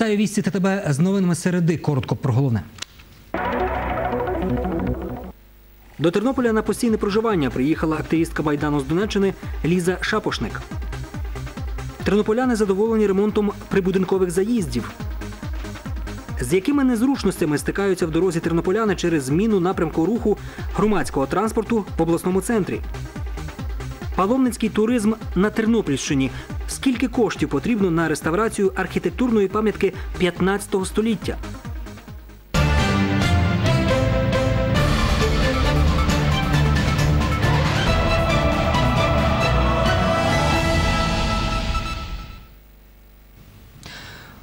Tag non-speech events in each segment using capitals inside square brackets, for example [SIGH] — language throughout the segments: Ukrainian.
Вітаю вісті ТТБ з новинами середи. Коротко про головне. До Тернополя на постійне проживання приїхала активістка Майдану з Донеччини Ліза Шапошник. Тернополяни задоволені ремонтом прибудинкових заїздів. З якими незручностями стикаються в дорозі тернополяни через зміну напрямку руху громадського транспорту в обласному центрі? Паломницький туризм на Тернопільщині. Скільки коштів потрібно на реставрацію архітектурної пам'ятки 15 століття?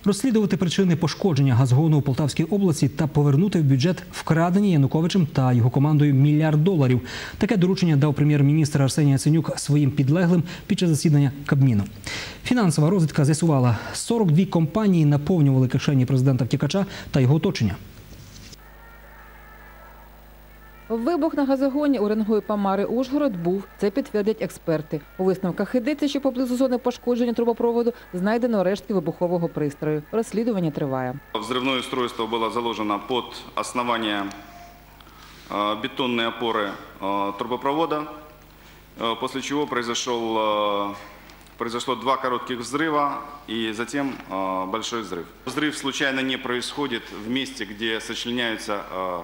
Розслідувати причини пошкодження газогону у Полтавській області та повернути в бюджет вкрадені Януковичем та його командою мільярд доларів. Таке доручення дав прем'єр-міністр Арсеній Яценюк своїм підлеглим під час засідання Кабміну. Фінансова розвідка з'ясувала, 42 компанії наповнювали кишені президента втікача та його оточення. Вибух на газогоні у ренгові Памари Ужгород був. Це підтвердять експерти. У висновках йдеться, що поблизу зони пошкодження трубопроводу знайдено рештки вибухового пристрою. Розслідування триває. Взрывное устройство было заложено под основание э, бетонной опоры э, трубопровода, э, после чего произошел, э, произошло два коротких взрыва и затем э, большой взрыв. Взрыв случайно не происходит в месте, где сочленяются э,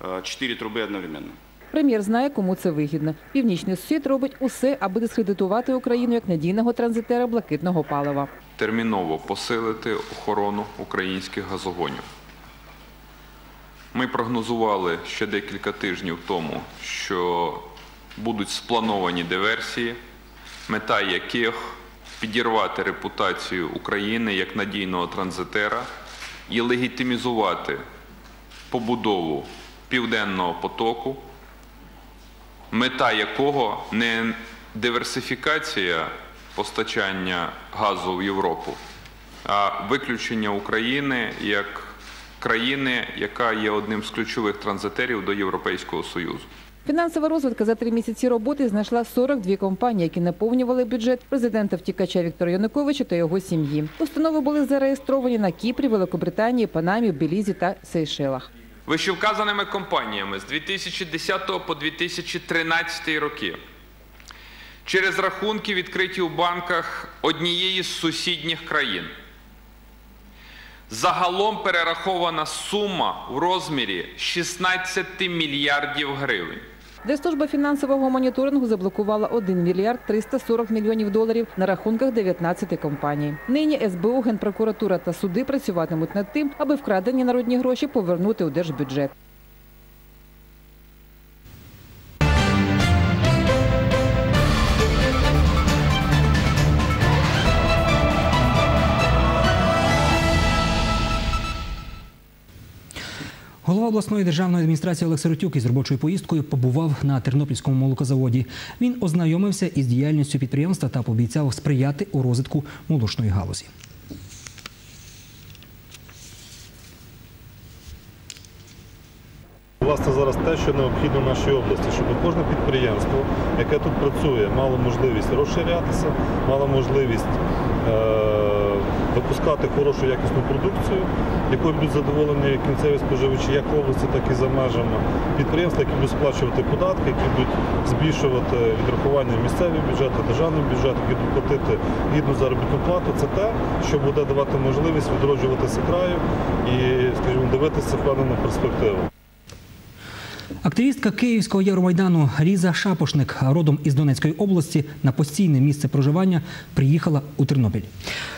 э, четыре трубы одновременно. Прем'єр знає, кому це вигідно. Північний сусід робить усе, аби дискредитувати Україну як надійного транзитера блакитного палива. терміново посилити охорону українських газогонів. Ми прогнозували ще декілька тижнів тому, що будуть сплановані диверсії, мета яких підірвати репутацію України як надійного транзитера і легітимізувати побудову південного потоку, мета якого не диверсифікація постачання газу в Європу, а виключення України як країни, яка є одним з ключових транзитерів до Європейського Союзу. Фінансова розвитка за три місяці роботи знайшла 42 компанії, які наповнювали бюджет президента втікача Віктора Януковича та його сім'ї. Установи були зареєстровані на Кіпрі, Великобританії, Панамі, Белізі та Сейшелах. Вищевказаними компаніями з 2010 по 2013 роки через рахунки, відкриті у банках однієї з сусідніх країн. Загалом перерахована сума в розмірі 16 мільярдів гривень. Держслужба фінансового моніторингу заблокувала 1 мільярд 340 мільйонів доларів на рахунках 19 компаній. Нині СБУ, Генпрокуратура та суди працюватимуть над тим, аби вкрадені народні гроші повернути у держбюджет. Голова обласної державної адміністрації Олег Сиротюк із робочою поїздкою побував на Тернопільському молокозаводі. Він ознайомився із діяльністю підприємства та пообіцяв сприяти у розвитку молочної галузі. Власне, зараз те, що необхідно нашій області, щоб кожне підприємство, яке тут працює, мало можливість розширятися, мало можливість е- випускати хорошу якісну продукцію, якою будуть задоволені кінцеві споживачі як області, так і за межами. Підприємства, які будуть сплачувати податки, які будуть збільшувати відрахування місцеві бюджети, державний бюджет, які будуть платити гідну заробітну плату. Це те, що буде давати можливість відроджуватися краю і, скажімо, дивитися впевнену перспективу. Активістка Київського Євромайдану Різа Шапошник, родом із Донецької області, на постійне місце проживання приїхала у Тернопіль.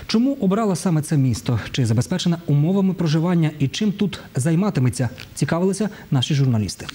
Чому обрала саме це місто? Чи забезпечена умовами проживання і чим тут займатиметься? Цікавилися наші журналісти.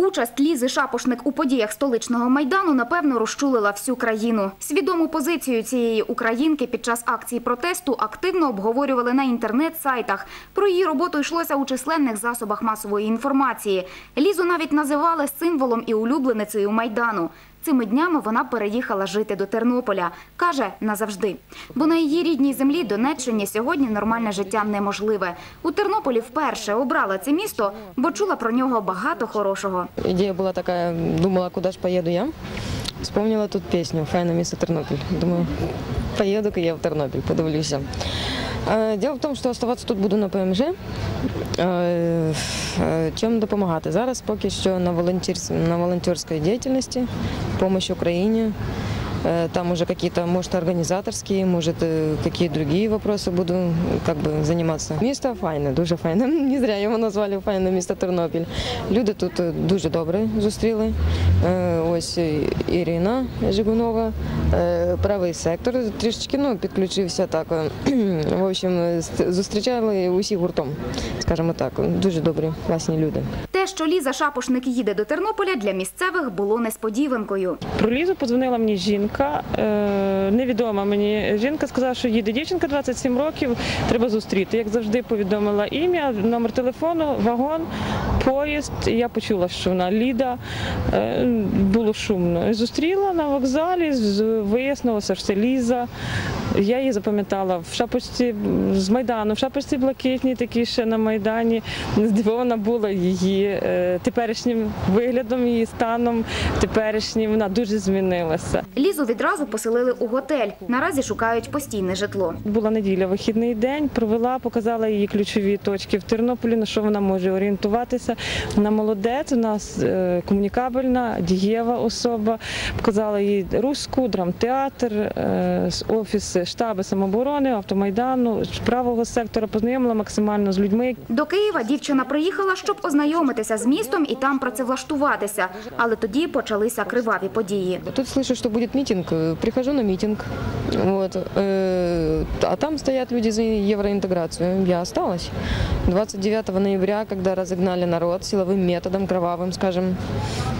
Участь Лізи Шапошник у подіях столичного майдану напевно розчулила всю країну. Свідому позицію цієї українки під час акції протесту активно обговорювали на інтернет-сайтах. Про її роботу йшлося у численних засобах масової інформації. Лізу навіть називали символом і улюбленицею майдану. Цими днями вона переїхала жити до Тернополя. Каже, назавжди. Бо на її рідній землі Донеччині сьогодні нормальне життя неможливе. У Тернополі вперше обрала це місто, бо чула про нього багато хорошого. Ідея була така, думала, куди ж поїду я. Вспомнила тут песню «Файне місто Тернопіль». Думаю, поеду-ка я в Тернопіль, подивлюся. Е, Діло в тому, що оставатися тут буду на ПМЖ. Е, е, Чим допомагати? Зараз поки що на, волонтерс... на волонтерській діяльності, допомога Україні. Э, Там уже какие-то, может, организаторские, может, э, какие другие вопросы буду как бы заниматься. Місто файне, дуже файне. [LAUGHS] Не зря його назвали файне місто Тернопіль. Люди тут е, дуже добре зустріли. Ось Ірина Жигунова, е, правий сектор трішечки ну, підключився так. е, В общем, зустрічали усі гуртом, скажімо так. Дуже добрі, класні люди. Те, що Ліза Шапошник їде до Тернополя, для місцевих було несподіванкою. Про Лізу подзвонила мені жінка, е, невідома мені жінка, сказала, що їде дівчинка 27 років, треба зустріти. Як завжди повідомила ім'я, номер телефону, вагон, поїзд. Я почула, що вона Ліда. Е, Було шумно. Зустріла на вокзалі, вияснилося, що це Ліза. Я її запам'ятала в шапочці з Майдану, в шапочці блакитній, такій ще на Майдані. Здивована була її е, теперішнім виглядом, її станом теперішнім. Вона дуже змінилася. Лізу відразу поселили у готель. Наразі шукають постійне житло. Була неділя, вихідний день, провела, показала її ключові точки в Тернополі, на що вона може орієнтуватися. Вона молодець, у нас е, комунікабельна, дієва особа. Показала їй руську, драмтеатр, е, з офіс штаби самооборони, автомайдану, правого сектора, познайомила максимально з людьми, До Києва дівчина приїхала, щоб ознайомитися з містом і там працевлаштуватися. Але тоді почалися криваві події. Тут слышу, что будет митинг. Э, Прихожу на митинг. Вот. э, А там стоят люди за евроинтеграцию. Я осталась. 29 ноября, когда разогнали народ силовым методом, кровавым, скажем.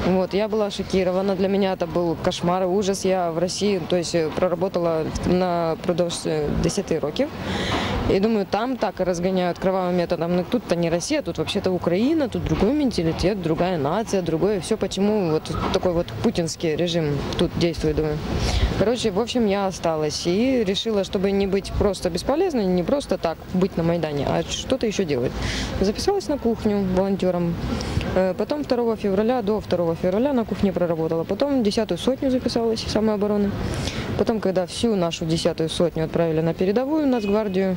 Вот. Я была шокирована. Для меня это был кошмар и ужас. Я в России то есть, э, проработала на продовж 10 років. И думаю, там так и разгоняют кровавым методом. Но тут-то не Россия, тут вообще-то Украина, тут другой менталитет, другая нация, другое все. Почему вот такой вот путинский режим тут действует, думаю. Короче, в общем, я осталась и решила, чтобы не быть просто бесполезной, не просто так быть на Майдане, а что-то еще делать. Записалась на кухню волонтером. Э, Потом 2 февраля, до 2 февраля на кухне проработала. Потом 10-ю сотню записалась, самообороны. Потом, когда всю нашу 10-ю сотню отправили на передовую, Нацгвардию,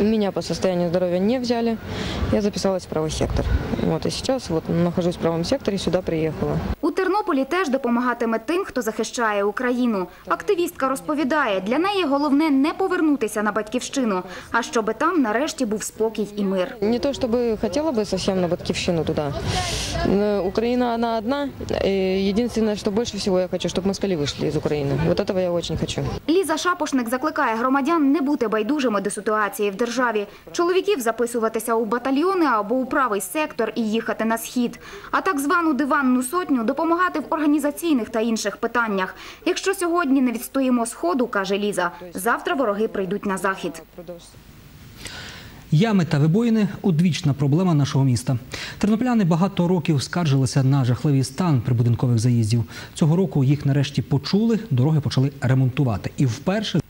меня по состоянию здоровья не взяли. Я записалась в правый сектор. Вот, и сейчас вот нахожусь в правом секторе, сюда приехала. У Тернополі теж допомагатиме тим, хто захищає Україну. Активістка розповідає, для неї головне не повернутися на батьківщину, а щоби там нарешті був спокій і мир. Не то чтобы хотела бы совсем на Батькивщину туда. Но Украина, она одна. И единственное, что больше всего я хочу, чтобы москали вышли из Украины. Вот этого я очень хочу. Ліза Шапошник закликає громадян не бути байдужими до ситуації в державі. Чоловіків записуватися у батальйони або у правий сектор і їхати на схід. А так звану диванну сотню допомагати в організаційних та інших питаннях. Якщо сьогодні не відстоїмо сходу, каже Ліза, завтра вороги прийдуть на захід. Ями та вибоїни одвічна проблема нашого міста. Тернопляни багато років скаржилися на жахливий стан прибудинкових заїздів. Цього року їх нарешті почули, дороги почали ремонтувати. І вперше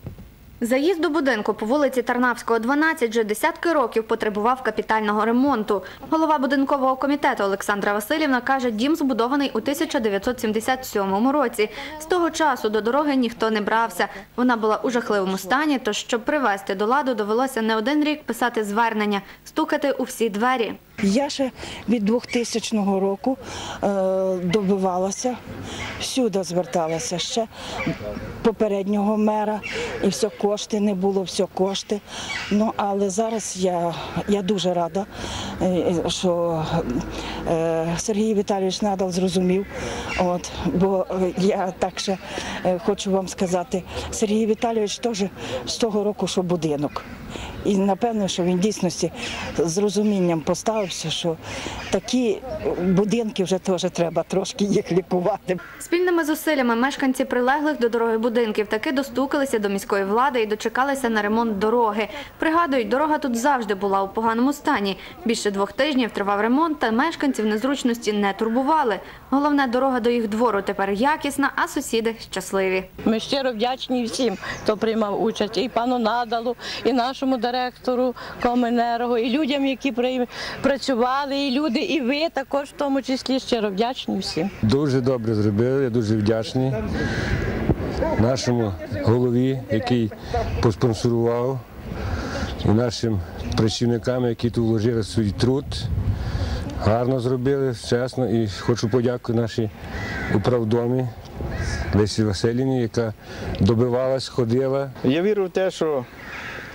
Заїзд до будинку по вулиці Тарнавського, 12 вже десятки років потребував капітального ремонту. Голова будинкового комітету Олександра Васильівна каже, дім збудований у 1977 році. З того часу до дороги ніхто не брався. Вона була у жахливому стані, тож щоб привести до ладу, довелося не один рік писати звернення, стукати у всі двері. Я ще від 2000 року е, добивалася, всюди зверталася ще попереднього мера, і все кошти не було, все кошти. Ну але зараз я, я дуже рада, е, що е, Сергій Віталійович Надал зрозумів. От, бо е, я так ще е, хочу вам сказати, Сергій Віталійович теж з того року, що будинок. І напевно, що він дійсності з розумінням поставився, що такі будинки вже теж треба трошки їх лікувати. Спільними зусиллями мешканці прилеглих до дороги будинків таки достукалися до міської влади і дочекалися на ремонт дороги. Пригадують, дорога тут завжди була у поганому стані. Більше двох тижнів тривав ремонт, та мешканців незручності не турбували. Головне, дорога до їх двору тепер якісна, а сусіди щасливі. Ми щиро вдячні всім, хто приймав участь, і пану Надалу, і нашому директору Коменерго, і людям, які працювали, і люди, і ви також в тому числі щиро вдячні всім. Дуже добре зробили, я дуже вдячний нашому голові, який поспонсорував і нашим працівникам, які тут вложили свій труд. Гарно зробили, чесно, і хочу подякувати нашій управдомі Лесі Василівні, яка добивалась, ходила. Я вірю в те, що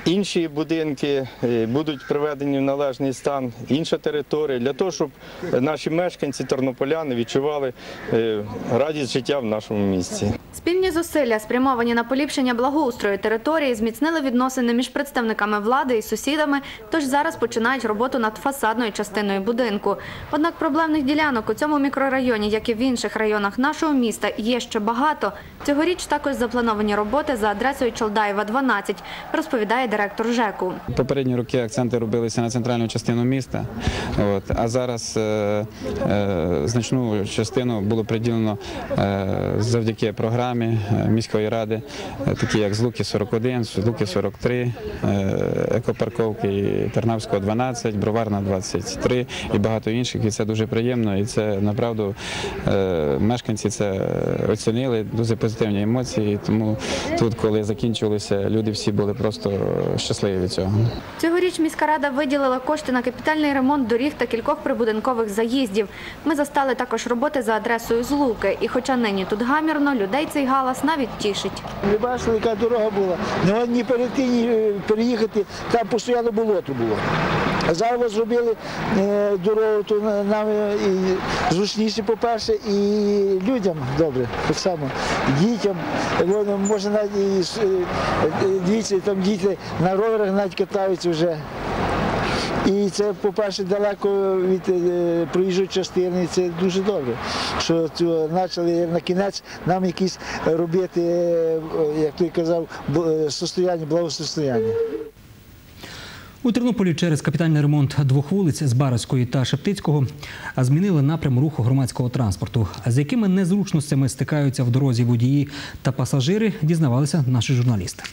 інші будинки е, будуть приведені в належний стан, інша територія, для того, щоб наші мешканці, тернополяни відчували е, радість життя в нашому місті. Спільні зусилля, спрямовані на поліпшення благоустрою території, зміцнили відносини між представниками влади і сусідами, тож зараз починають роботу над фасадною частиною будинку. Однак проблемних ділянок у цьому мікрорайоні, як і в інших районах нашого міста, є ще багато. Цьогоріч також заплановані роботи за адресою Чолдаєва, 12, розповідає директор ЖЕКу. Попередні роки акценти робилися на центральну частину міста, от, а зараз е, е, значну частину було приділено е, завдяки програмі е, міської ради, е, такі як Злуки 41, Злуки 43, е, екопарковки Тернавського 12, Броварна 23 і багато інших. І це дуже приємно. І це направду мешканці це оцінили, дуже позитивні емоції. Тому тут, коли закінчувалися, люди всі були просто щасливі від цього. Цьогоріч міська рада виділила кошти на капітальний ремонт доріг та кількох прибудинкових заїздів. Ми застали також роботи за адресою Злуки. І хоча нині тут гамірно, людей цей галас навіть тішить. Ви бачили, яка дорога була. Не ні перейти, ні е, переїхати, там постійно болото було. А зараз зробили е, дорогу, то на- нам е, і зручніше, по-перше, і людям добре, так само. Дітям, воно можна навіть і с- е, е, дивіться, там діти на роверах навіть катаються вже. І це, по-перше, далеко від е, проїжджої частини. Це дуже добре, що почали на кінець нам якісь робити, як той казав, состояння, благосостояння. У Тернополі через капітальний ремонт двох вулиць з Барської та Шептицького змінили напрям руху громадського транспорту. З якими незручностями стикаються в дорозі водії та пасажири, дізнавалися наші журналісти.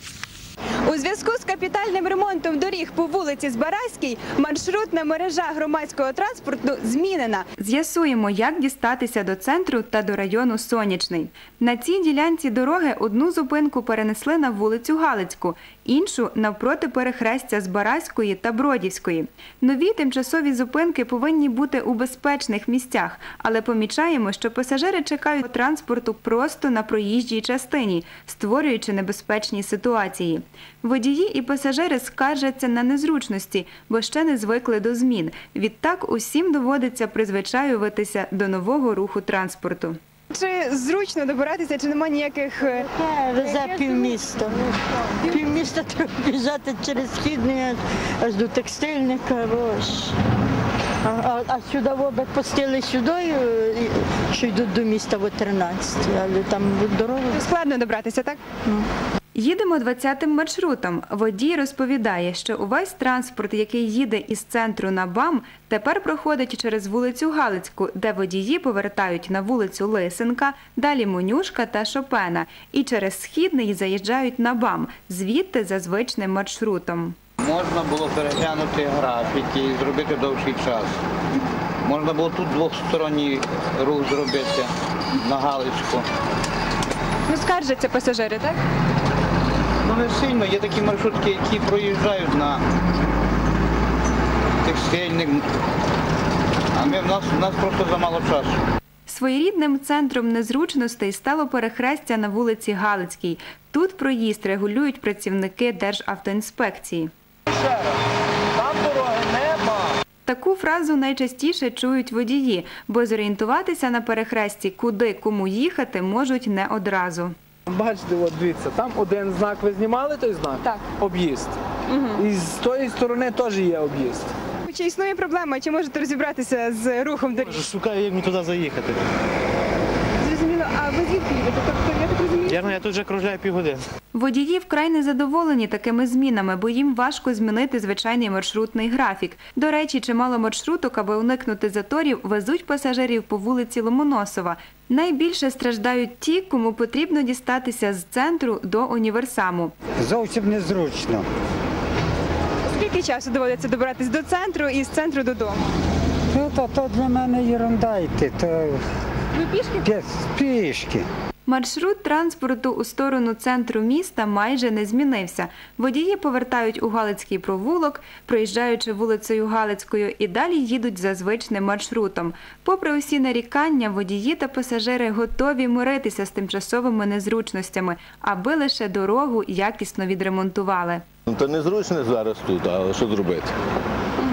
У зв'язку з капітальним ремонтом доріг по вулиці Збаразькій маршрутна мережа громадського транспорту змінена. З'ясуємо, як дістатися до центру та до району Сонячний. На цій ділянці дороги одну зупинку перенесли на вулицю Галицьку, іншу навпроти перехрестя Збаразької та Бродівської. Нові тимчасові зупинки повинні бути у безпечних місцях, але помічаємо, що пасажири чекають транспорту просто на проїжджій частині, створюючи небезпечні ситуації. Водії і пасажири скаржаться на незручності, бо ще не звикли до змін. Відтак усім доводиться призвичаюватися до нового руху транспорту. Чи зручно добиратися, чи немає ніяких е, Везе півміста. Півміста [LAUGHS] треба біжати через східний аж- до текстильника. Ось. А, а, а сюди в обід пустили сюди, е, що йдуть до міста в 13, але там дорога. складно добратися, так? Їдемо 20-м маршрутом. Водій розповідає, що увесь транспорт, який їде із центру на БАМ, тепер проходить через вулицю Галицьку, де водії повертають на вулицю Лисенка, далі Монюшка та Шопена, і через Східний заїжджають на БАМ, звідти за звичним маршрутом. Можна було переглянути графіки і зробити довший час. Можна було тут двосторонній рух зробити на Галицьку. Ну, скаржаться пасажири, так? Ну не сильно, є такі маршрутки, які проїжджають на текстильник. А ми, в, нас, в нас просто замало часу. Своєрідним центром незручностей стало перехрестя на вулиці Галицькій. Тут проїзд регулюють працівники Державтоінспекції. Там дороги нема. Таку фразу найчастіше чують водії, бо зорієнтуватися на перехресті, куди кому їхати, можуть не одразу. Бачите, от дивіться, там один знак ви знімали той знак? Так. Об'їзд. І з тої сторони теж є об'їзд. Чи існує проблема, чи можете розібратися з рухом доріг? Шукаю, як мені туди заїхати. Зрозуміло, а ви звідки їдете? Тобто, я розумію, Я, тут вже кружляю півгодини. Водії вкрай незадоволені такими змінами, бо їм важко змінити звичайний маршрутний графік. До речі, чимало маршруток, аби уникнути заторів, везуть пасажирів по вулиці Ломоносова. Найбільше страждають ті, кому потрібно дістатися з центру до універсаму. Зовсім незручно. Скільки часу доводиться добиратись до центру і з центру додому? Ну, то, то для мене ерунда йти, то Ви пішки? пішки. Маршрут транспорту у сторону центру міста майже не змінився. Водії повертають у Галицький провулок, проїжджаючи вулицею Галицькою, і далі їдуть за звичним маршрутом. Попри усі нарікання, водії та пасажири готові миритися з тимчасовими незручностями, аби лише дорогу якісно відремонтували. Ну, то незручно зараз тут, але що зробити?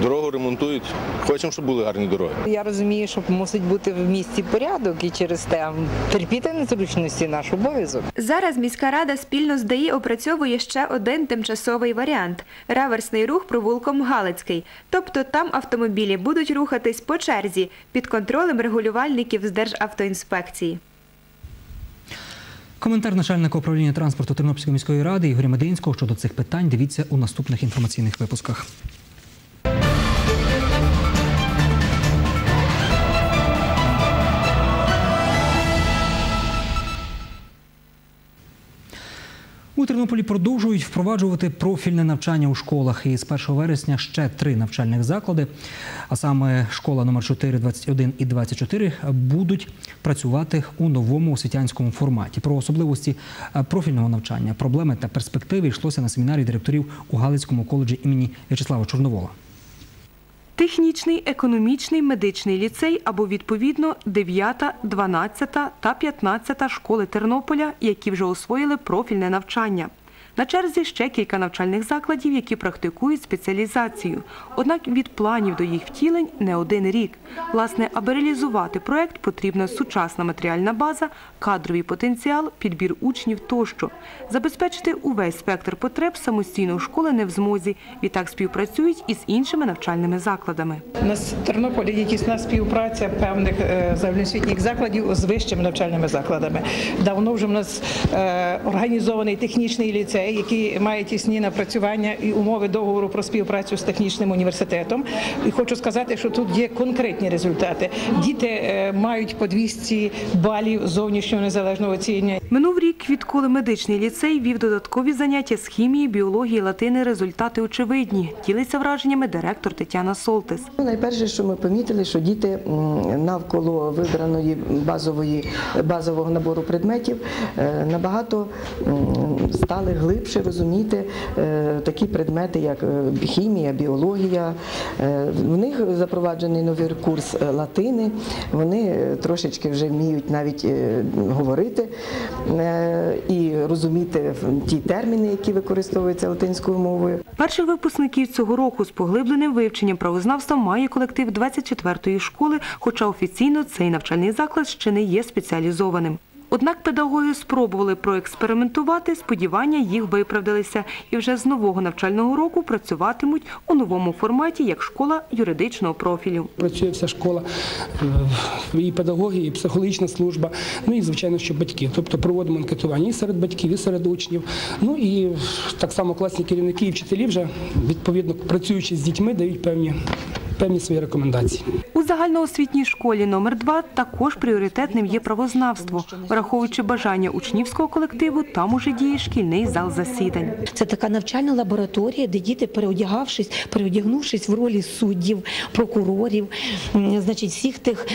Дорогу ремонтують. Хочемо, щоб були гарні дороги. Я розумію, що мусить бути в місті порядок і через те терпіти незручності наш обов'язок. Зараз міська рада спільно з ДАІ опрацьовує ще один тимчасовий варіант – реверсний рух провулком Галицький. Тобто там автомобілі будуть рухатись по черзі під контролем регулювальників з Державтоінспекції. Коментар начальника управління транспорту Тернопільської міської ради Ігоря Мединського щодо цих питань дивіться у наступних інформаційних випусках. У Тернополі продовжують впроваджувати профільне навчання у школах. І з 1 вересня ще три навчальних заклади, а саме школа номер 4, 21 і 24, будуть працювати у новому освітянському форматі. Про особливості е, профільного навчання, проблеми та перспективи йшлося на семінарі директорів у Галицькому коледжі імені В'ячеслава Чорновола. Технічний, економічний, медичний ліцей або, відповідно, 9, 12 та 15 школи Тернополя, які вже освоїли профільне навчання. На черзі ще кілька навчальних закладів, які практикують спеціалізацію. Однак від планів до їх втілень не один рік. Власне, аби реалізувати проект, потрібна сучасна матеріальна база, кадровий потенціал, підбір учнів тощо. Забезпечити увесь спектр потреб самостійно школи не в змозі. Відтак співпрацюють із іншими навчальними закладами. У нас в Тернополі є тісна співпраця певних е, загальноосвітніх закладів з вищими навчальними закладами. Давно вже в нас е, організований технічний ліцей, який має тісні напрацювання і умови договору про співпрацю з технічним університетом. І хочу сказати, що тут є конкретні результати. Діти е, мають по 200 балів зовнішнього незалежного оцінювання. Минув рік, відколи медичний ліцей вів додаткові заняття з хімії, біології, латини, результати очевидні. Ділиться враженнями директор Тетяна Солтис. Ну, Найперше, що ми помітили, що діти навколо вибраної базової базового набору предметів е, набагато стали глибше розуміти е, такі предмети, як е, хімія, біологія. Е, В них запроваджений новий курс латини. Вони трошечки вже вміють навіть говорити і розуміти ті терміни, які використовуються латинською мовою. Перших випускників цього року з поглибленим вивченням правознавства має колектив 24-ї школи, хоча офіційно цей навчальний заклад ще не є спеціалізованим. Однак педагоги спробували проекспериментувати, сподівання їх виправдалися і вже з нового навчального року працюватимуть у новому форматі як школа юридичного профілю. Працює вся школа, е, і педагоги, і психологічна служба, ну і звичайно, що батьки. Тобто проводимо анкетування і серед батьків, і серед учнів. Ну і так само класні керівники і вчителі вже відповідно працюючи з дітьми, дають певні, певні свої рекомендації. У загальноосвітній школі номер 2 також пріоритетним є правознавство. Враховуючи бажання учнівського колективу, там уже діє шкільний зал засідань. Це така навчальна лабораторія, де діти, переодягавшись, переодягнувшись в ролі суддів, прокурорів, значить, всіх тих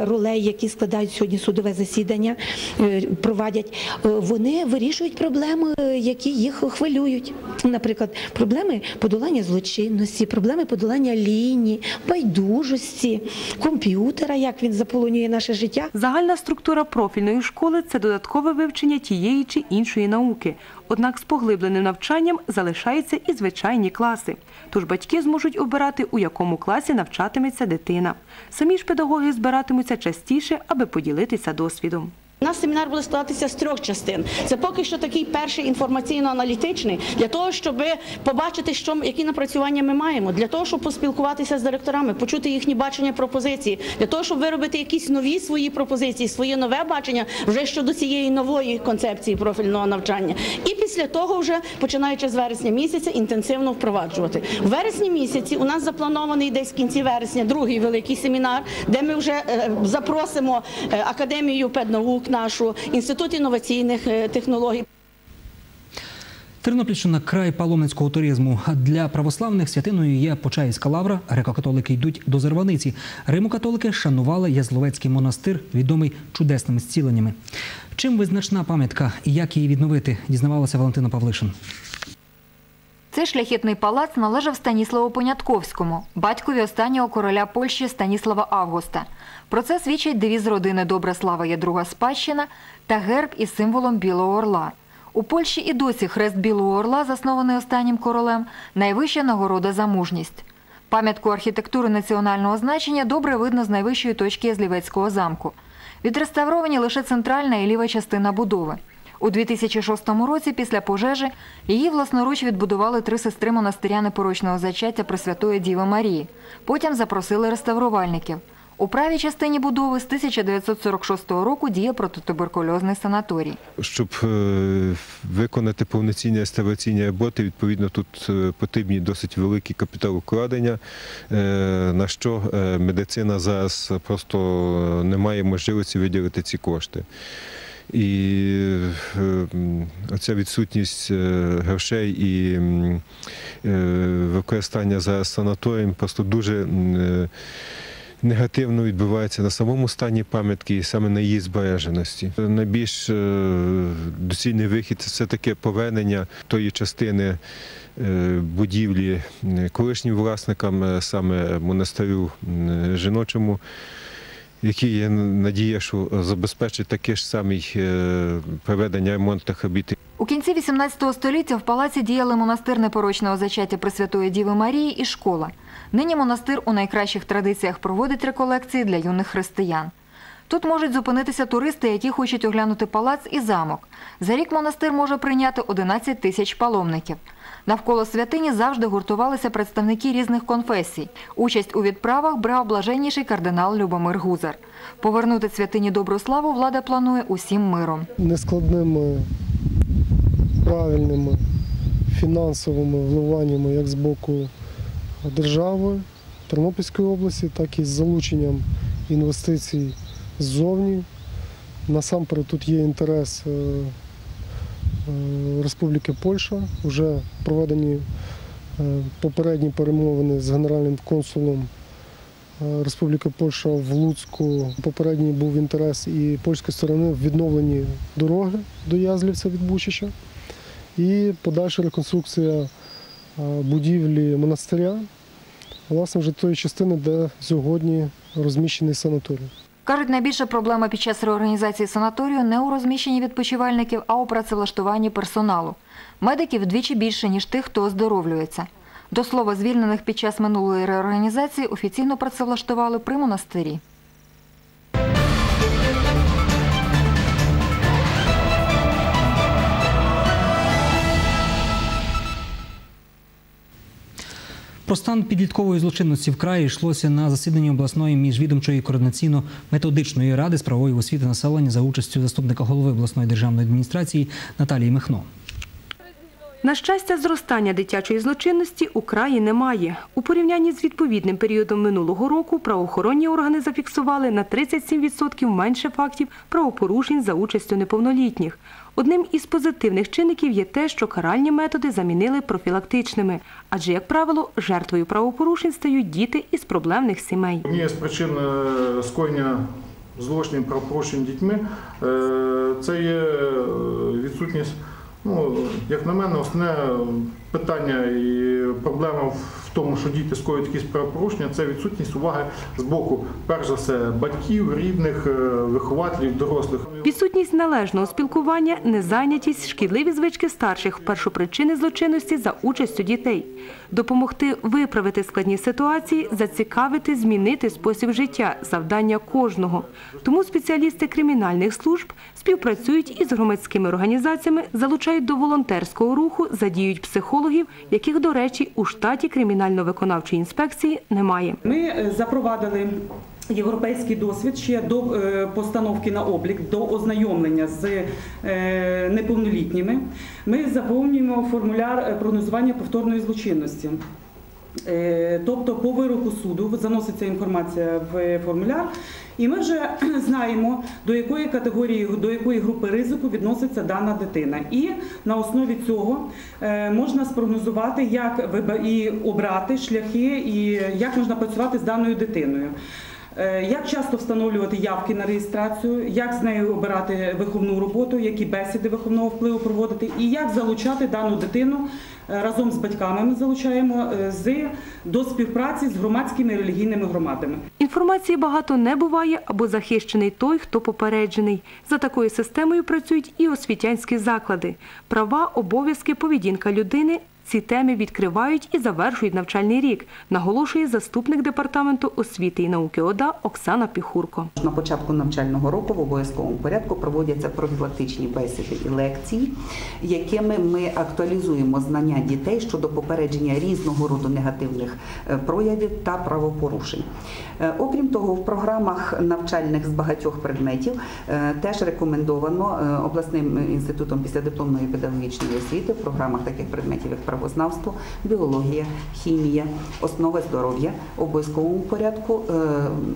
ролей, які складають сьогодні судове засідання, е, провадять, е, вони вирішують проблеми, е, які їх хвилюють. Наприклад, проблеми подолання злочинності, проблеми подолання лінії, байдужості, комп'ютера, як він заполонює наше життя. Загальна структура профільної школи це додаткове вивчення тієї чи іншої науки. Однак з поглибленим навчанням залишаються і звичайні класи. Тож батьки зможуть обирати, у якому класі навчатиметься дитина. Самі ж педагоги збиратимуться частіше, аби поділитися досвідом. У нас семінар буде складатися з трьох частин. Це поки що такий перший інформаційно-аналітичний, для того, щоб побачити, що які напрацювання ми маємо, для того, щоб поспілкуватися з директорами, почути їхні бачення пропозиції, для того, щоб виробити якісь нові свої пропозиції, своє нове бачення вже щодо цієї нової концепції профільного навчання. І після того, вже починаючи з вересня місяця, інтенсивно впроваджувати. В вересні місяці у нас запланований десь в кінці вересня другий великий семінар, де ми вже е, запросимо е, академію педнаук нашу інститут інноваційних е, технологій. Тернопільщина край паломницького туризму. Для православних святиною є Почаївська лавра. Греко-католики йдуть до Зерваниці. Римо-католики шанували Язловецький монастир, відомий чудесними зціленнями. Чим визначна пам'ятка і як її відновити, дізнавалася Валентина Павлишин. Цей шляхетний палац належав Станіславу Понятковському, батькові останнього короля Польщі Станіслава Августа. Про це свідчить девіз родини Добра слава є друга спадщина та герб із символом Білого Орла. У Польщі і досі хрест Білого Орла, заснований останнім королем, найвища нагорода за мужність. Пам'ятку архітектури національного значення добре видно з найвищої точки Язлівецького замку. Відреставровані лише центральна і ліва частина будови. У 2006 році, після пожежі, її власноруч відбудували три сестри монастиря непорочного зачаття Пресвятої Діви Марії. Потім запросили реставрувальників. У правій частині будови з 1946 року діє протитуберкульозний санаторій. Щоб е, виконати повноцінні реставраційні роботи, відповідно, тут е, потрібні досить великі капіталовкладення, е, на що медицина зараз просто не має можливості виділити ці кошти. І е, оця відсутність е, грошей і е, використання зараз санаторієм просто дуже негативно відбувається на самому стані пам'ятки і саме на її збереженості. Найбільш доцільний вихід це все-таки повернення тої частини будівлі колишнім власникам, саме монастирю жіночому. Який є надія, що забезпечить таке ж саме е, проведення ремонтних робіт У кінці 18 століття в палаці діяли монастир непорочного зачаття Пресвятої Діви Марії і школа. Нині монастир у найкращих традиціях проводить реколекції для юних християн. Тут можуть зупинитися туристи, які хочуть оглянути палац і замок. За рік монастир може прийняти 11 тисяч паломників. Навколо святині завжди гуртувалися представники різних конфесій. Участь у відправах брав блаженніший кардинал Любомир Гузар. Повернути святині добру славу влада планує усім миром. нескладними, правильними фінансовими вливаннями як з боку держави Тернопільської області, так і з залученням інвестицій ззовні. Насамперед тут є інтерес е, Республіки Польща. Вже проведені е, попередні перемовини з генеральним консулом е, Республіки Польща в Луцьку. Попередній був інтерес і польської сторони в відновленні дороги до Язлівця від Бучича. І подальша реконструкція е, будівлі монастиря, власне, вже тої частини, де сьогодні розміщений санаторій. Кажуть, найбільша проблема під час реорганізації санаторію не у розміщенні відпочивальників, а у працевлаштуванні персоналу. Медиків вдвічі більше, ніж тих, хто оздоровлюється. До слова, звільнених під час минулої реорганізації офіційно працевлаштували при монастирі. Про стан підліткової злочинності в краї йшлося на засіданні обласної міжвідомчої координаційно-методичної ради з правової освіти населення за участю заступника голови обласної державної адміністрації Наталії Михно. На щастя, зростання дитячої злочинності у краї немає. У порівнянні з відповідним періодом минулого року правоохоронні органи зафіксували на 37% менше фактів правопорушень за участю неповнолітніх. Одним із позитивних чинників є те, що каральні методи замінили профілактичними, адже, як правило, жертвою правопорушень стають діти із проблемних сімей. Однією з причин е, скоєння злочинів правопорушень дітьми е, це є е, відсутність, ну, як на мене, основне питання і проблема в тому, що діти скоюють якісь правопорушення, це відсутність уваги з боку, перш за все, батьків, рідних, е, вихователів, дорослих. Відсутність належного спілкування, незайнятість, шкідливі звички старших – першопричини злочинності за участю дітей. Допомогти виправити складні ситуації, зацікавити, змінити спосіб життя – завдання кожного. Тому спеціалісти кримінальних служб співпрацюють із громадськими організаціями, залучають до волонтерського руху, задіють психологів, яких, до речі, у штаті кримінально-виконавчої інспекції немає. Ми е, запровадили європейський досвід ще до е, постановки на облік, до ознайомлення з е, неповнолітніми. Ми заповнюємо формуляр прогнозування повторної злочинності. Тобто по вироку суду заноситься інформація в формуляр, і ми вже [CLEARS THROAT] знаємо, до якої категорії, до якої групи ризику відноситься дана дитина. І на основі цього е, можна спрогнозувати, як і обрати шляхи, і як можна працювати з даною дитиною. Е, Як часто встановлювати явки на реєстрацію, як з нею обирати виховну роботу, які бесіди виховного впливу проводити, і як залучати дану дитину разом з батьками. Ми залучаємо е, з до співпраці з громадськими релігійними громадами. Інформації багато не буває або захищений той, хто попереджений. За такою системою працюють і освітянські заклади. Права, обов'язки, поведінка людини – ці теми відкривають і завершують навчальний рік, наголошує заступник департаменту освіти і науки ОДА Оксана Піхурко. На початку навчального року в обов'язковому порядку проводяться профілактичні бесіди і лекції, якими ми актуалізуємо знання дітей щодо попередження різного роду негативних е, проявів та правопорушень. Е, Окрім того, в програмах навчальних з багатьох предметів е, теж рекомендовано обласним інститутом післядипломної педагогічної освіти в програмах таких предметів, як правознавство, біологія, хімія, основи здоров'я обов'язковому порядку, е,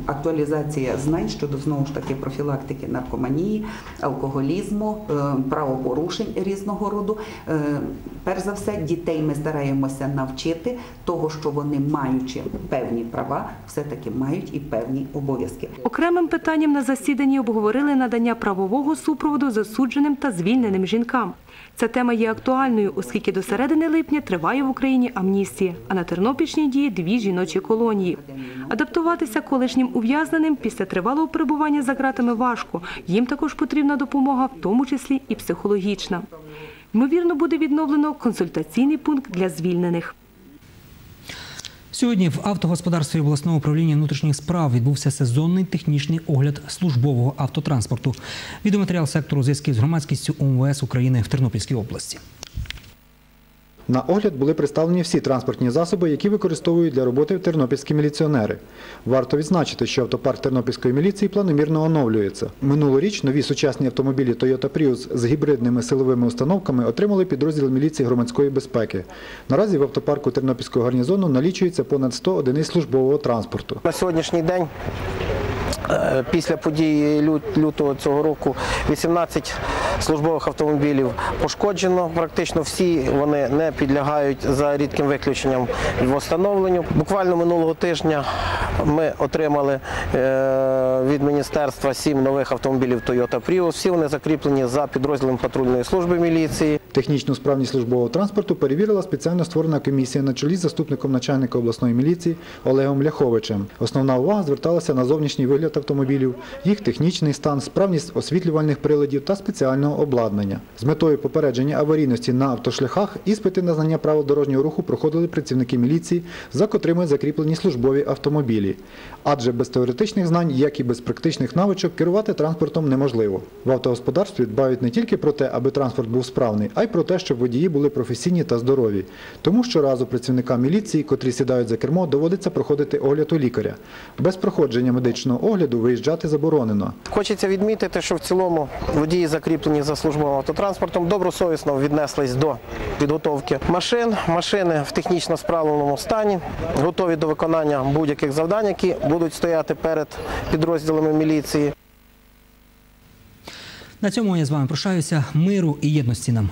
актуалізація знань щодо знову ж таки профілактики наркоманії, алкоголізму, е, правопорушень різного роду. Е, Перш за все, дітей ми стараємося навчити того, що вони, маючи певні права, все-таки мають і певні обов'язки. Окремим питанням на засіданні обговорили надання правового супроводу засудженим та звільненим жінкам. Ця тема є актуальною, оскільки до середини липня триває в Україні амністія, а на Тернопільщині діє дві жіночі колонії. Адаптуватися колишнім ув'язненим після тривалого перебування за ґратами важко. Їм також потрібна допомога, в тому числі і психологічна. Ймовірно, буде відновлено консультаційний пункт для звільнених. Сьогодні в автогосподарстві обласного управління внутрішніх справ відбувся сезонний технічний огляд службового автотранспорту. Відеоматеріал сектору зв'язків з громадськістю УМВС України в Тернопільській області. На огляд були представлені всі транспортні засоби, які використовують для роботи тернопільські міліціонери. Варто відзначити, що автопарк тернопільської міліції планомірно оновлюється. Минулоріч нові сучасні автомобілі Toyota Prius з гібридними силовими установками отримали підрозділ міліції громадської безпеки. Наразі в автопарку тернопільського гарнізону налічується понад 100 одиниць службового транспорту. На сьогоднішній день, після події лютого цього року, 18 службових автомобілів пошкоджено. Практично всі вони не підлягають за рідким виключенням встановленню. Буквально минулого тижня ми отримали е, від міністерства 7 нових автомобілів Toyota Prius. Всі вони закріплені за підрозділом патрульної служби міліції. Технічну справність службового транспорту перевірила спеціально створена комісія на чолі з заступником начальника обласної міліції Олегом Ляховичем. Основна увага зверталася на зовнішній вигляд автомобілів, їх технічний стан, справність освітлювальних приладів та спеціального обладнання. З метою попередження аварійності на автошляхах іспити на знання правил дорожнього руху проходили працівники міліції, за котрими закріплені службові автомобілі. Адже без теоретичних знань, як і без практичних навичок, керувати транспортом неможливо. В автогосподарстві дбають не тільки про те, аби транспорт був справний, а й про те, щоб водії були професійні та здорові. Тому щоразу працівникам міліції, котрі сідають за кермо, доводиться проходити огляд у лікаря. Без проходження медичного огляду виїжджати заборонено. Хочеться відмітити, що в цілому водії закріплені за службовим автотранспортом добросовісно віднеслись до підготовки машин. Машини в технічно справленому стані, готові до виконання будь-яких завдань, які будуть стояти перед підрозділами міліції. На цьому я з вами прощаюся. Миру і єдності нам.